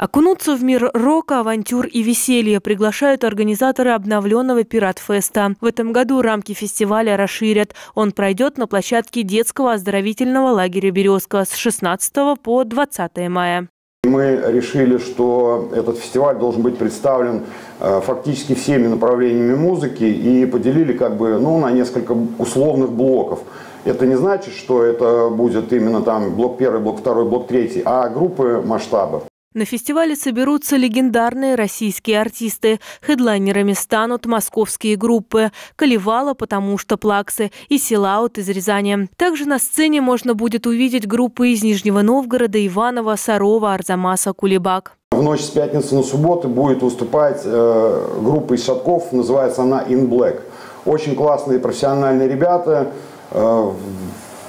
Окунуться в мир рока, авантюр и веселья приглашают организаторы обновленного «Пиратфеста». В этом году рамки фестиваля расширят. Он пройдет на площадке детского оздоровительного лагеря «Березка» с 16 по 20 мая. Мы решили, что этот фестиваль должен быть представлен э, фактически всеми направлениями музыки и поделили как бы ну, на несколько условных блоков. Это не значит, что это будет именно там блок первый, блок второй, блок третий, а группы масштабов. На фестивале соберутся легендарные российские артисты. Хедлайнерами станут московские группы «Калевала», потому что «Плаксы» и «Силаут» из Рязани. Также на сцене можно будет увидеть группы из Нижнего Новгорода, Иванова, Сарова, Арзамаса, Кулебак. В ночь с пятницы на субботу будет выступать э, группа из Шатков, называется она «In Black». Очень классные профессиональные ребята. Э,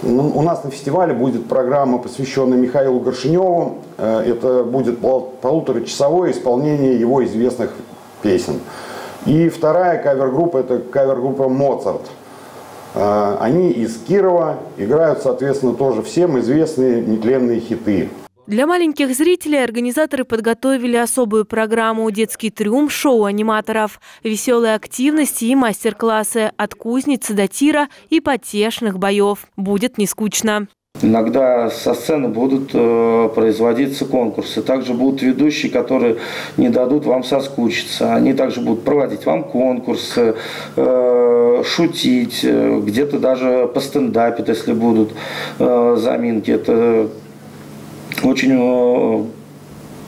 у нас на фестивале будет программа, посвященная Михаилу Горшиневу. Э, это будет полуторачасовое исполнение его известных песен. И вторая кавер-группа – это кавер-группа «Моцарт». Э, они из Кирова играют, соответственно, тоже всем известные нетленные хиты. Для маленьких зрителей организаторы подготовили особую программу «Детский триумф» шоу аниматоров, веселые активности и мастер-классы от кузницы до тира и потешных боев. Будет не скучно. Иногда со сцены будут э, производиться конкурсы. Также будут ведущие, которые не дадут вам соскучиться. Они также будут проводить вам конкурсы, э, шутить, э, где-то даже по стендапе, если будут э, заминки. Это очень э,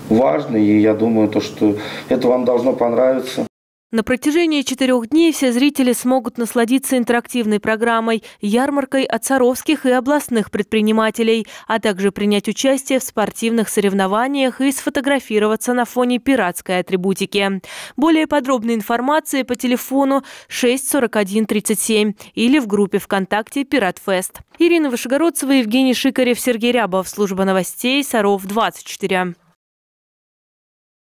важно, и я думаю, то, что это вам должно понравиться. На протяжении четырех дней все зрители смогут насладиться интерактивной программой, ярмаркой от саровских и областных предпринимателей, а также принять участие в спортивных соревнованиях и сфотографироваться на фоне пиратской атрибутики. Более подробной информации по телефону 64137 или в группе ВКонтакте «Пиратфест». Ирина Вышегородцева, Евгений Шикарев, Сергей Рябов. Служба новостей Саров 24.